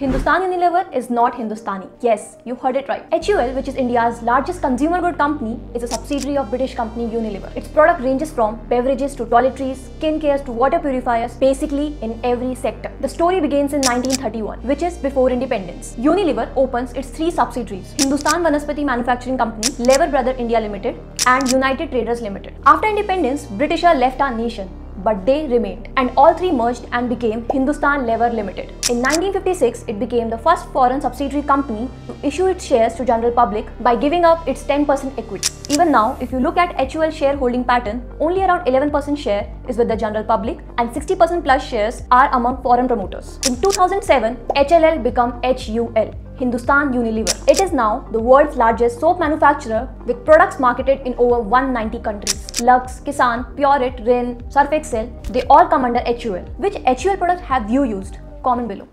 Hindustan Unilever is not Hindustani. Yes, you heard it right. HUL, which is India's largest consumer good company, is a subsidiary of British company Unilever. Its product ranges from beverages to toiletries, skin cares to water purifiers, basically in every sector. The story begins in 1931, which is before independence. Unilever opens its three subsidiaries, Hindustan Vanaspati Manufacturing Company, Lever Brother India Limited, and United Traders Limited. After independence, British left our nation but they remained and all three merged and became Hindustan Lever Limited. In 1956, it became the first foreign subsidiary company to issue its shares to general public by giving up its 10% equity. Even now, if you look at HUL shareholding pattern, only around 11% share is with the general public and 60% plus shares are among foreign promoters. In 2007, HLL became HUL Hindustan Unilever. It is now the world's largest soap manufacturer with products marketed in over 190 countries. Lux, Kissan, Pureit, Rin, Surf Excel, they all come under HUL. Which HUL product have you used? Comment below.